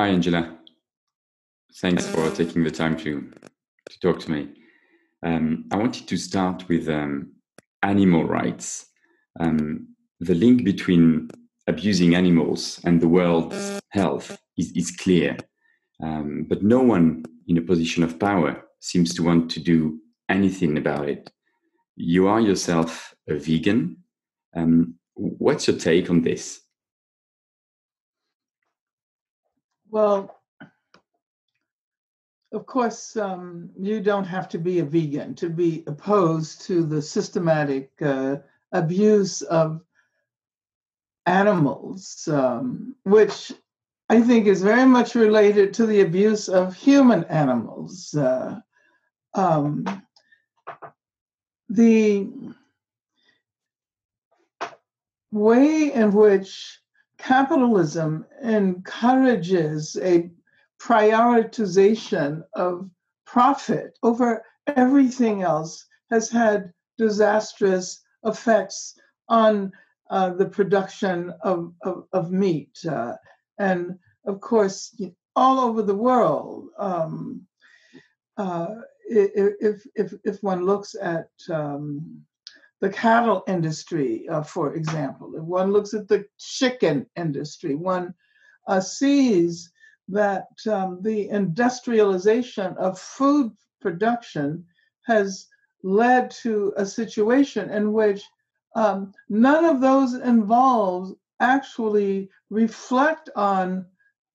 Hi, Angela. Thanks for taking the time to, to talk to me. Um, I wanted to start with um, animal rights. Um, the link between abusing animals and the world's health is, is clear. Um, but no one in a position of power seems to want to do anything about it. You are yourself a vegan. Um, what's your take on this? Well, of course, um, you don't have to be a vegan to be opposed to the systematic uh, abuse of animals, um, which I think is very much related to the abuse of human animals. Uh, um, the way in which capitalism encourages a prioritization of profit over everything else has had disastrous effects on uh, the production of, of, of meat. Uh, and of course, all over the world, um, uh, if, if, if one looks at um, the cattle industry, uh, for example, if one looks at the chicken industry, one uh, sees that um, the industrialization of food production has led to a situation in which um, none of those involved actually reflect on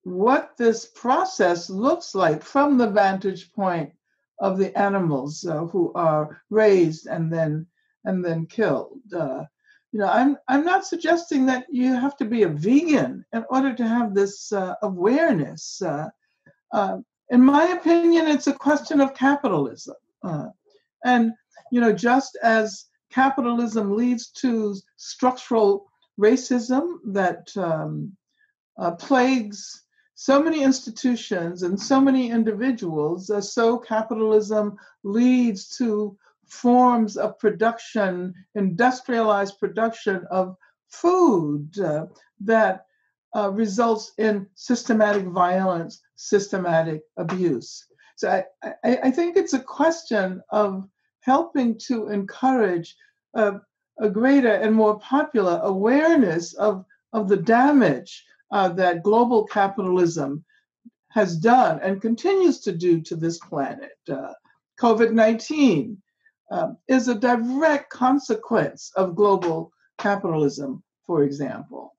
what this process looks like from the vantage point of the animals uh, who are raised and then and then killed. Uh, you know, I'm I'm not suggesting that you have to be a vegan in order to have this uh, awareness. Uh, uh, in my opinion, it's a question of capitalism, uh, and you know, just as capitalism leads to structural racism that um, uh, plagues so many institutions and so many individuals, uh, so capitalism leads to forms of production, industrialized production of food uh, that uh, results in systematic violence, systematic abuse. So I, I, I, think it's a question of helping to encourage a, a greater and more popular awareness of, of the damage uh, that global capitalism has done and continues to do to this planet. Uh, COVID 19 um, is a direct consequence of global capitalism, for example.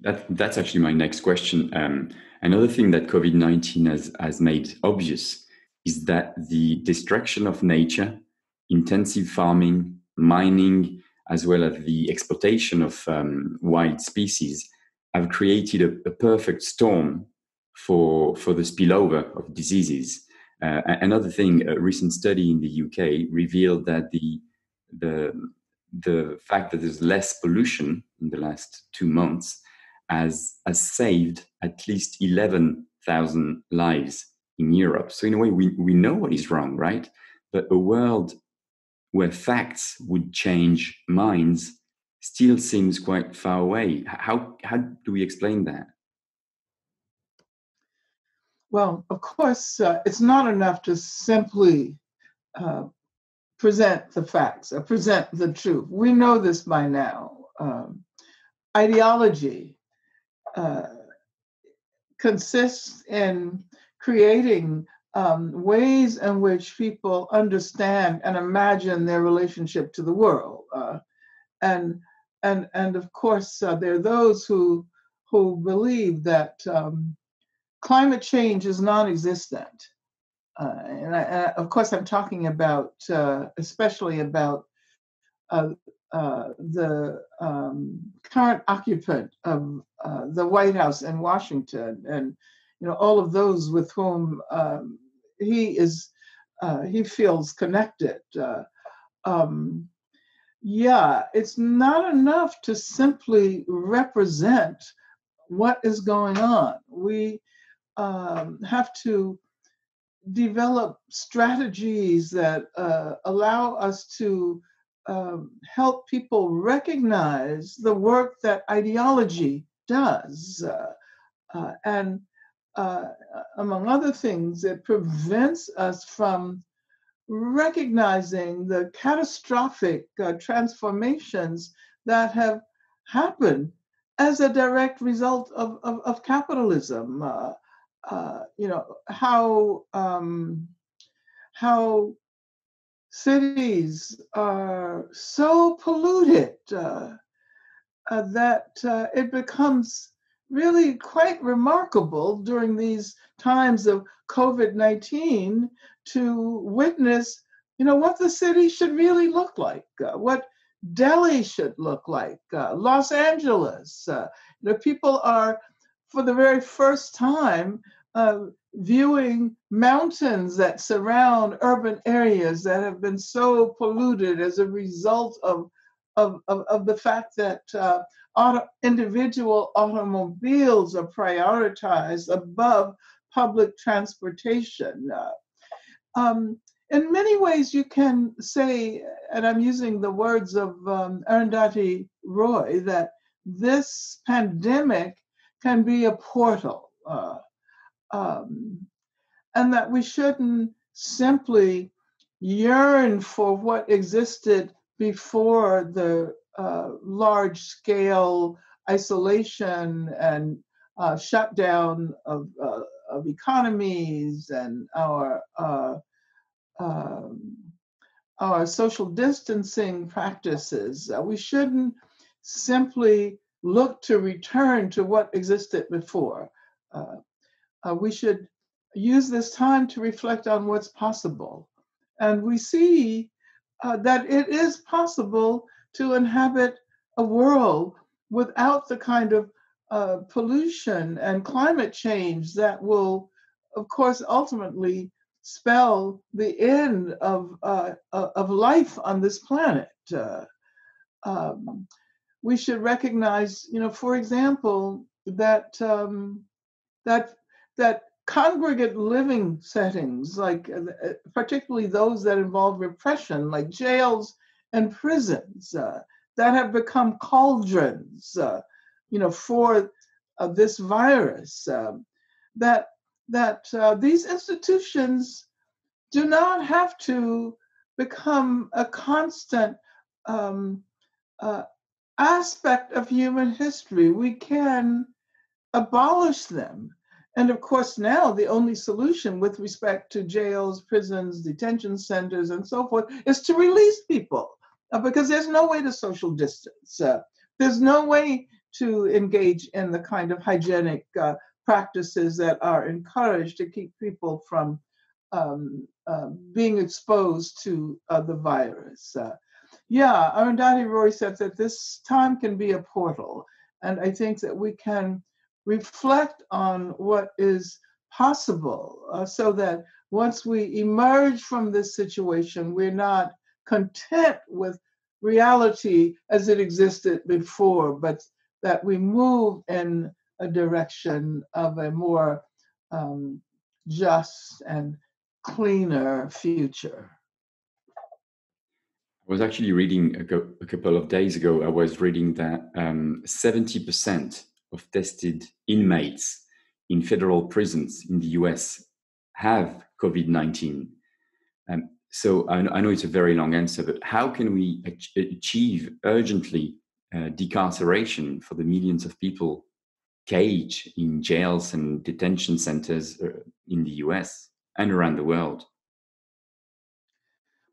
That, that's actually my next question. Um, another thing that COVID 19 has, has made obvious is that the destruction of nature, intensive farming, mining, as well as the exploitation of um, wild species have created a, a perfect storm for, for the spillover of diseases uh, another thing, a recent study in the UK revealed that the the the fact that there's less pollution in the last two months has has saved at least eleven thousand lives in Europe. So in a way, we we know what is wrong, right? But a world where facts would change minds still seems quite far away. How how do we explain that? Well, of course, uh, it's not enough to simply uh, present the facts or present the truth. We know this by now. Um, ideology uh, consists in creating um, ways in which people understand and imagine their relationship to the world. Uh, and and and of course, uh, there are those who who believe that um, climate change is non-existent. Uh, and I, of course, I'm talking about, uh, especially about uh, uh the um, current occupant of uh, the White House in Washington, and you know all of those with whom um, he is, uh, he feels connected. Um, yeah, it's not enough to simply represent what is going on. We um, have to develop strategies that uh, allow us to um, help people recognize the work that ideology does. Uh, Uh, and uh, among other things, it prevents us from recognizing the catastrophic uh, transformations that have happened as a direct result of, of, of capitalism. Uh, you know, how, um, how cities are so polluted uh, uh, that uh, it becomes really quite remarkable during these times of COVID 19 to witness, you know, what the city should really look like, uh, what Delhi should look like, uh, Los Angeles. You know, people are, for the very first time, uh, viewing mountains that surround urban areas that have been so polluted as a result of of, of, of the fact that uh, auto, individual automobiles are prioritized above public transportation. Uh, um, in many ways, you can say, and I'm using the words of um, Arundhati Roy, that this pandemic can be a portal, uh, um, and that we shouldn't simply yearn for what existed before the uh, large scale isolation and uh, shutdown of, uh, of economies and our uh, um, our social distancing practices. Uh, we shouldn't simply look to return to what existed before. Uh, we should use this time to reflect on what's possible. And we see uh, that it is possible to inhabit a world without the kind of uh, pollution and climate change that will, of course, ultimately spell the end of uh, uh of life on this planet. Uh, um, we should recognize, you know, for example, that um, that that congregate living settings, like uh, uh, particularly those that involve repression, like jails and prisons, uh, that have become cauldrons, uh, you know, for uh, this virus. Um, that that uh, these institutions do not have to become a constant um, aspect of human history. We can abolish them and of course, now the only solution with respect to jails, prisons, detention centers, and so forth is to release people uh, because there's no way to social distance. Uh, there's no way to engage in the kind of hygienic uh, practices that are encouraged to keep people from um, uh, being exposed to uh, the virus. Yeah, Arundhati Roy said that this time can be a portal. And I think that we can reflect on what is possible uh, so that once we emerge from this situation, we're not content with reality as it existed before, but that we move in a direction of a more um, just and cleaner future. I was actually reading a, a, couple of days ago, I was reading that um, 70% of tested inmates in federal prisons in the US have COVID 19. Um, so I, I, know it's a very long answer, but how can we achieve urgently uh, decarceration for the millions of people caged in jails and detention centers uh, in the US and around the world?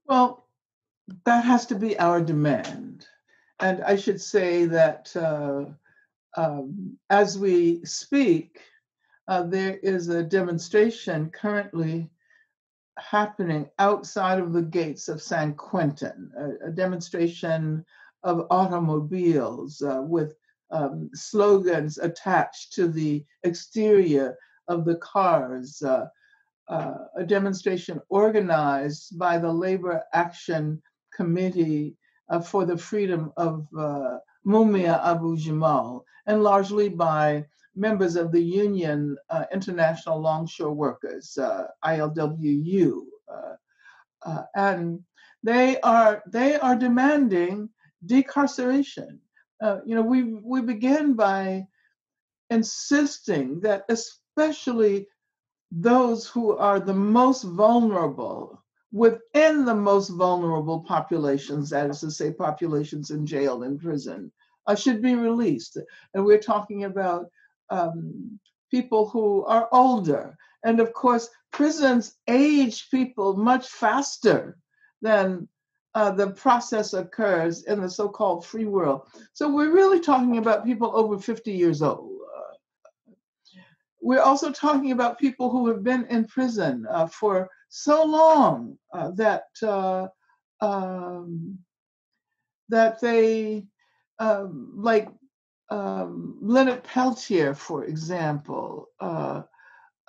Well, that has to be our demand. And I should say that uh, um, as we speak, uh, there is a demonstration currently happening outside of the gates of San Quentin, a, a demonstration of automobiles uh, with um, slogans attached to the exterior of the cars, uh, uh, a demonstration organized by the Labor Action Committee uh, for the Freedom of uh, Mumia Abu Jamal, and largely by members of the Union uh, International Longshore Workers, uh, ILWU. Uh, uh, and they are, they are demanding decarceration. You know, we, we begin by insisting that especially those who are the most vulnerable within the most vulnerable populations, that is to say, populations in jail and prison, uh, should be released. And we're talking about um, people who are older. And of course, prisons age people much faster than uh, the process occurs in the so called free world. So we're really talking about people over 50 years old. We're also talking about people who have been in prison uh, for so long uh, that uh, um, that they um, like um, Leonard Peltier, for example, uh,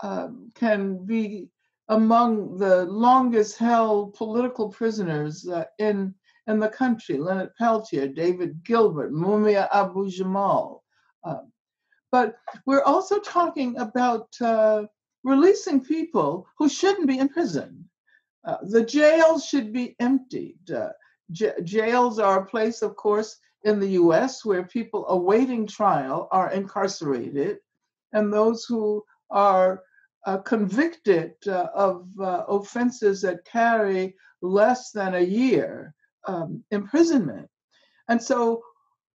uh, can be among the longest held political prisoners uh, in, in the country. Leonard Peltier, David Gilbert, Mumia Abu Jamal. Um, but we're also talking about uh, releasing people who shouldn't be in prison. Uh, the jails should be emptied. Uh, j- jails are a place, of course, in the US where people awaiting trial are incarcerated, and those who are uh, convicted uh, of uh, offenses that carry less than a year um, imprisonment. And so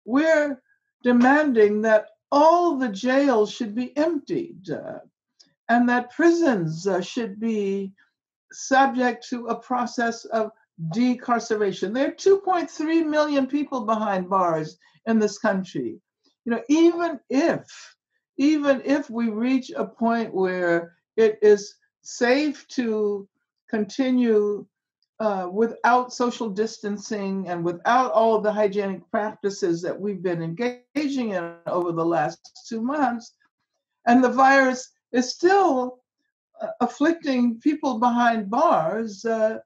we're demanding that all the jails should be emptied uh, and that prisons uh, should be subject to a process of decarceration. There are 2.3 million people behind bars in this country. You know, even if, even if we reach a point where it is safe to continue uh, without social distancing and without all of the hygienic practices that we've been engaging in over the last two months, and the virus is still uh, afflicting people behind bars, uh,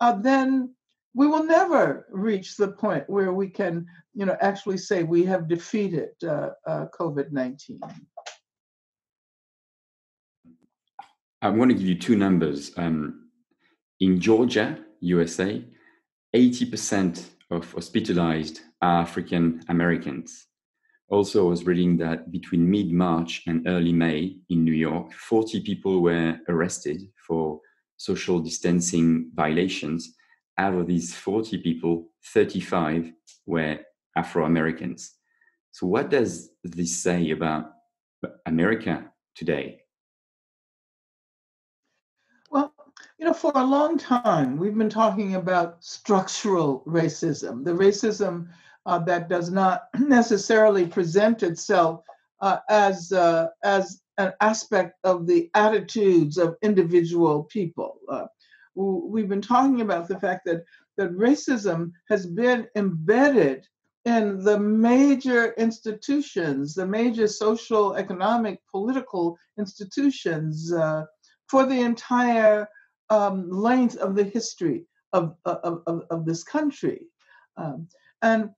uh, then we will never reach the point where we can, you know, actually say we have defeated uh, uh, COVID-19. I'm going to give you two numbers. Um, in Georgia, USA, 80% of hospitalized are African Americans. Also, I was reading that between mid March and early May in New York, 40 people were arrested for social distancing violations. Out of these 40 people, 35 were Afro Americans. So, what does this say about America today? Well, you know, for a long time, we've been talking about structural racism, the racism uh, that does not necessarily present itself uh, as, uh, as an aspect of the attitudes of individual people. Uh, we've been talking about the fact that, that racism has been embedded in the major institutions, the major social, economic, political institutions uh, for the entire um, length of the history of, of, of, of this country. Um, and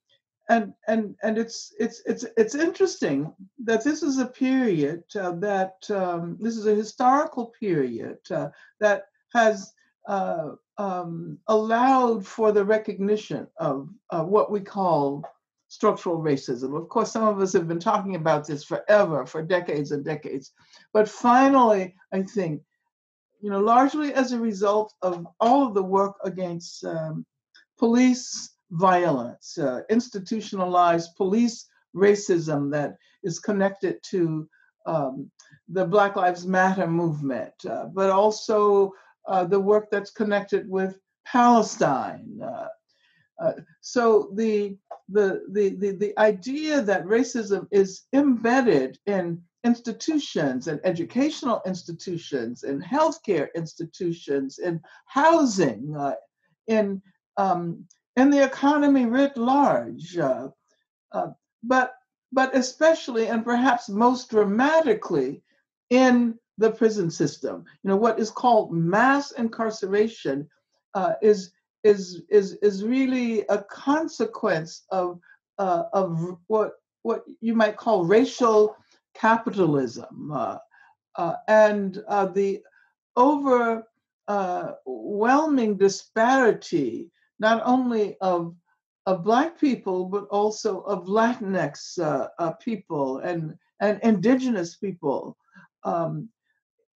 and and and it's it's it's it's interesting that this is a period uh, that um, this is a historical period uh, that has uh, um, allowed for the recognition of what we call structural racism. Of course, some of us have been talking about this forever, for decades and decades, but finally, I think, you know, largely as a result of all of the work against um, police violence, uh, institutionalized police racism that is connected to um, the Black Lives Matter movement, uh, but also uh, the work that's connected with Palestine. Uh, uh, so the, the, the, the, the idea that racism is embedded in institutions and educational institutions and healthcare institutions and housing uh, in um, and the economy writ large. Uh, uh, but, but especially and perhaps most dramatically in the prison system. You know, what is called mass incarceration uh, is, is, is, is really a consequence of, uh, of what, what you might call racial capitalism uh, uh, and the overwhelming disparity not only of of black people but also of Latinx uh, uh, people and and indigenous people um,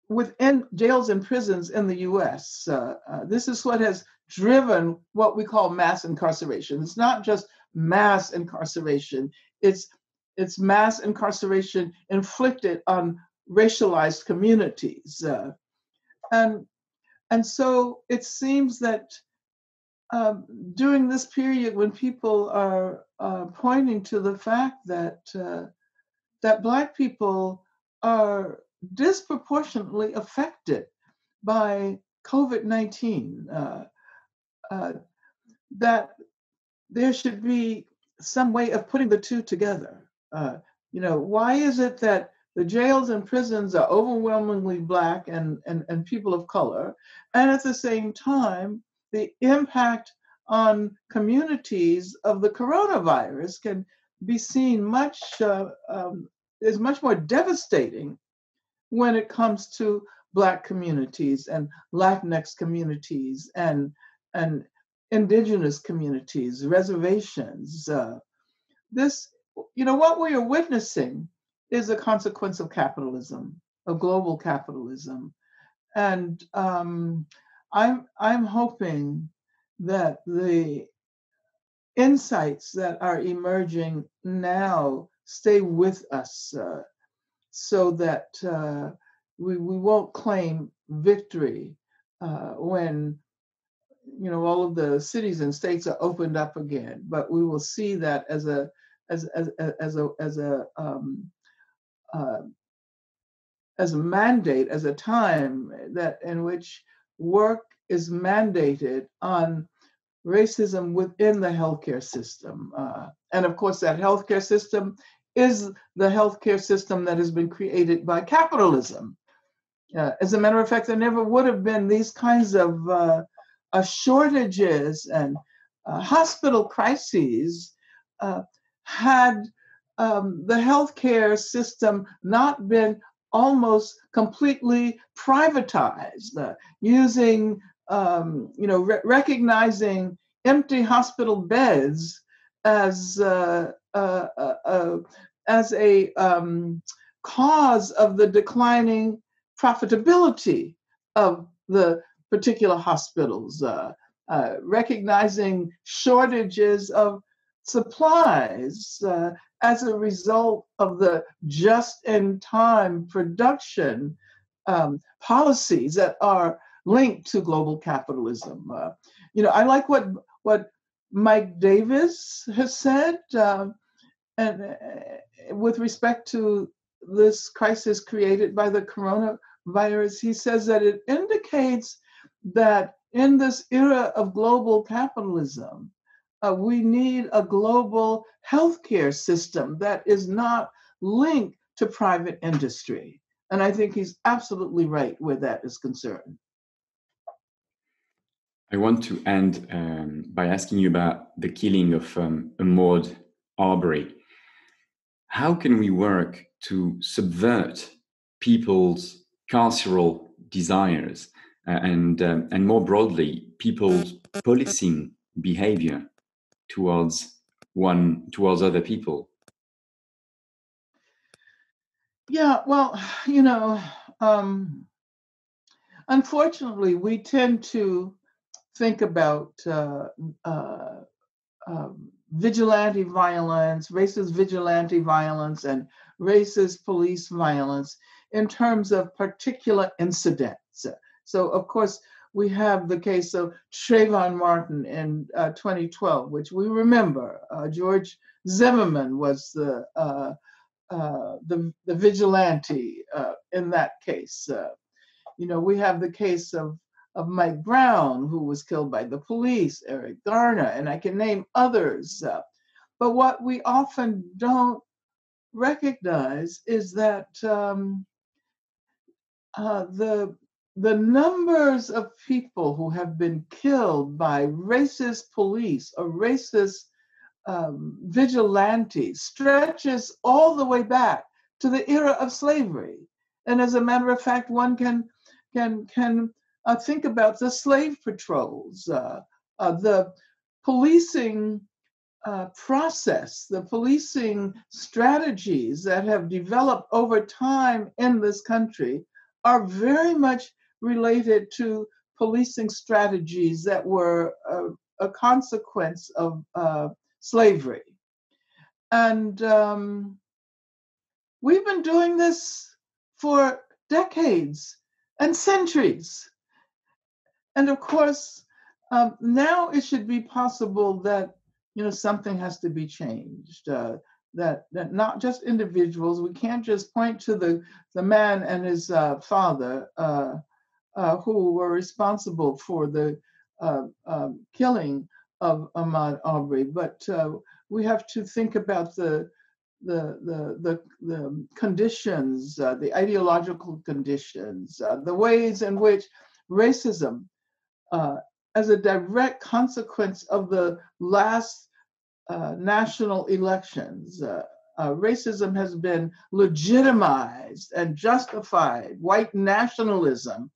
within jails and prisons in the US. Uh, uh, this is what has driven what we call mass incarceration. It's not just mass incarceration, it's, it's mass incarceration inflicted on racialized communities. Uh, and, and so it seems that um, during this period when people are uh, pointing to the fact that uh, that Black people are disproportionately affected by COVID 19, uh, uh, that there should be some way of putting the two together. Uh, you know, why is it that the jails and prisons are overwhelmingly Black and, and, and people of color, and at the same time, the impact on communities of the coronavirus can be seen much uh, um, is much more devastating when it comes to Black communities and Latinx communities and, and indigenous communities, reservations. Uh, this, you know, what we are witnessing is a consequence of capitalism, of global capitalism. And um, I'm, I'm hoping that the insights that are emerging now stay with us uh, so that uh, we, we won't claim victory uh, when you know all of the cities and states are opened up again. But we will see that as a as as as a as a um, uh, as a mandate as a time that in which work is mandated on racism within the healthcare system uh, and of course that healthcare system is the healthcare system that has been created by capitalism. Uh, as a matter of fact, there never would have been these kinds of uh, uh, shortages and uh, hospital crises uh, had um, the healthcare system not been almost completely privatized, uh, using, um, you know, re- recognizing empty hospital beds as uh, uh, uh, uh, as a um, cause of the declining profitability of the particular hospitals, uh, recognizing shortages of supplies as a result of the just in time production um, policies that are linked to global capitalism. you know, I like what, what Mike Davis has said. Uh, and uh, with respect to this crisis created by the coronavirus, he says that it indicates that in this era of global capitalism, uh, we need a global healthcare system that is not linked to private industry. And I think he's absolutely right where that is concerned. I want to end um, by asking you about the killing of um, Ahmaud Arbery how can we work to subvert people's carceral desires uh, and um, and more broadly people's policing behavior towards one towards other people yeah well you know um, unfortunately we tend to think about uh, uh, um, vigilante violence, racist vigilante violence, and racist police violence in terms of particular incidents. So, of course, we have the case of Trayvon Martin in uh, 2012, which we remember. Uh, George Zimmerman was the uh, uh the, the vigilante uh, in that case. Uh, you know, we have the case of of Mike Brown, who was killed by the police, Eric Garner, and I can name others. But what we often don't recognize is that um, the the numbers of people who have been killed by racist police or racist um, vigilantes stretches all the way back to the era of slavery. And as a matter of fact, one can can can uh, think about the slave patrols, uh, uh, the policing uh, process, the policing strategies that have developed over time in this country are very much related to policing strategies that were a, a consequence of uh, slavery. And um, we've been doing this for decades and centuries. And of course, um, now it should be possible that you know something has to be changed. Uh, that that not just individuals. We can't just point to the the man and his uh, father uh, uh who were responsible for the uh, um, killing of Ahmaud Arbery, but uh, we have to think about the the the the, the conditions, the ideological conditions, the ways in which racism as a direct consequence of the last uh, national elections. Uh, uh, racism has been legitimized and justified. White nationalism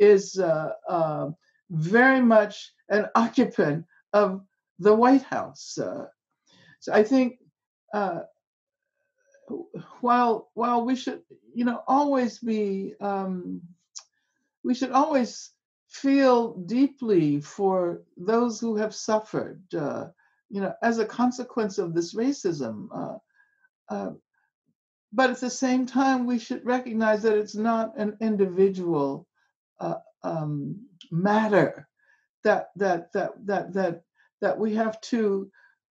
is uh, uh, very much an occupant of the White House. Uh, so I think while while we should you know always be um, we should always feel deeply for those who have suffered, uh, you know, as a consequence of this racism. Uh, uh, but at the same time, we should recognize that it's not an individual uh, um, matter. That that that that that that we have to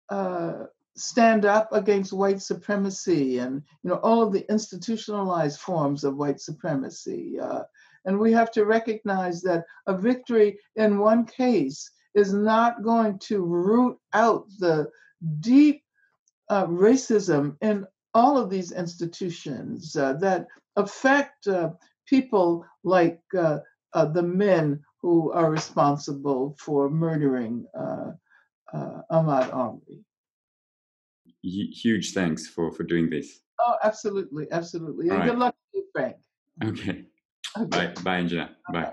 uh, stand up against white supremacy and you know all of the institutionalized forms of white supremacy. Uh, and we have to recognize that a victory in one case is not going to root out the deep uh, racism in all of these institutions uh, that affect uh, people like uh, uh, the men who are responsible for murdering uh, Ahmaud Arbery. Huge thanks for, for doing this. Oh, absolutely, absolutely. And right. good luck to you, Frank. Okay. Okay. Bye. Bye, Angela. Bye.